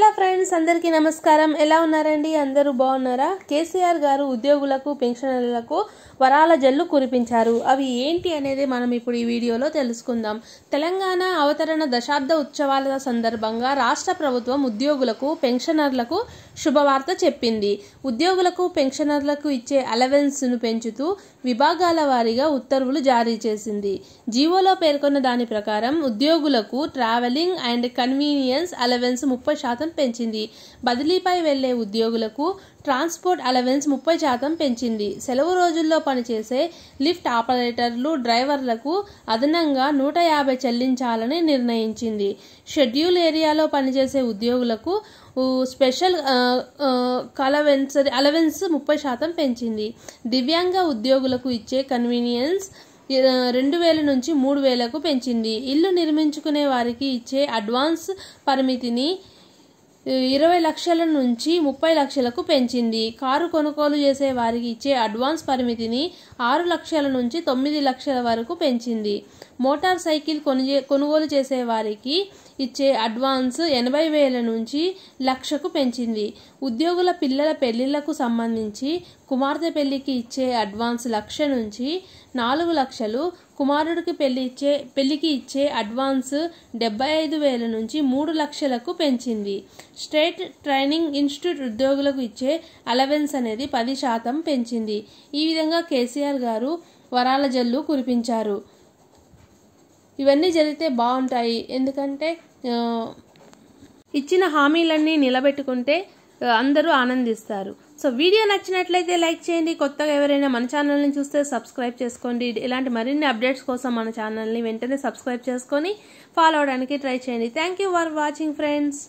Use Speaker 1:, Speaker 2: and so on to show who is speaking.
Speaker 1: Hello friends అందరికీ నమస్కారం. ఎలా ఉన్నారండి? అందరూ బాగున్నారా? కేసీఆర్ గారు ఉద్యోగులకు పెన్షనర్లకు వరాల జల్లు కురిపించారు. అవి ఏంటి అనేది మనం ఇప్పుడు ఈ వీడియోలో తెలుసుకుందాం. తెలంగాణ అవతరణ దశాబ్ద ఉత్సవాల సందర్భంగా రాష్ట్ర ప్రభుత్వం ఉద్యోగులకు పెన్షనర్లకు శుభవార్త చెప్పింది. ఉద్యోగులకు పెన్షనర్లకు ఇచ్చే అలవెన్స్ను పెంచుతూ విభాగాల వారీగా ఉత్తర్వులు జారీ చేసింది. జీవోలో పేర్కొన్న దాని ప్రకారం ఉద్యోగులకు ట్రావెలింగ్ అండ్ కన్వీనియన్స్ అలవెన్స్ ముప్పై శాతం పెంచింది. బదిలీపై వెళ్ళే ఉద్యోగులకు ట్రాన్స్పోర్ట్ అలవెన్స్ ముప్పై శాతం పెంచింది. సెలవు రోజుల్లో పనిచేసే లిఫ్ట్ ఆపరేటర్లు డ్రైవర్లకు అదనంగా నూట యాభై చెల్లించాలని నిర్ణయించింది. షెడ్యూల్ ఏరియాలో పనిచేసే ఉద్యోగులకు స్పెషల్ ఆ, కలవెన్స్ అలవెన్స్ ముప్పై శాతం పెంచింది. దివ్యాంగ ఉద్యోగులకు ఇచ్చే కన్వీనియన్స్ రెండు వేల నుంచి మూడు వేలకు పెంచింది. ఇల్లు నిర్మించుకునే వారికి ఇచ్చే అడ్వాన్స్ పరిమితిని ఇరవై లక్షల నుంచి ముప్పై లక్షలకు పెంచింది. కారు కొనుగోలు చేసే వారికి ఇచ్చే అడ్వాన్స్ పరిమితిని ఆరు లక్షల నుంచి తొమ్మిది లక్షల వరకు పెంచింది. మోటార్ సైకిల్ కొనుగే కొనుగోలు చేసే వారికి ఇచ్చే అడ్వాన్స్ ఎనభై వేల నుంచి లక్షకు పెంచింది. ఉద్యోగుల పిల్లల పెళ్ళిళ్ళకు సంబంధించి కుమార్తె పెళ్ళికి ఇచ్చే అడ్వాన్స్ లక్ష నుంచి నాలుగు లక్షలు కుమారుడికి పెళ్ళి ఇచ్చే పెళ్ళికి ఇచ్చే అడ్వాన్స్ డెబ్బై ఐదు వేల నుంచి మూడు లక్షలకు పెంచింది. స్టేట్ ట్రైనింగ్ ఇన్స్టిట్యూట్ ఉద్యోగులకు ఇచ్చే అలవెన్స్ అనేది పది శాతం పెంచింది. ఈ విధంగా కేసీఆర్ గారు వరాల జల్లు కురిపించారు. ఇవన్నీ జరిగితే బాగుంటాయి. ఎందుకంటే ఇచ్చిన హామీలన్నీ నిలబెట్టుకుంటే అందరూ ఆనందిస్తారు. సో వీడియో నచ్చినట్లయితే లైక్ చేయండి. కొత్తగా ఎవరైనా మన ఛానల్ని చూస్తే సబ్స్క్రైబ్ చేసుకోండి. ఇలాంటి మరిన్ని అప్డేట్స్ కోసం మన ఛానల్ని వెంటనే సబ్స్క్రైబ్ చేసుకొని ఫాలో అవడానికి ట్రై చేయండి. Thank you for watching friends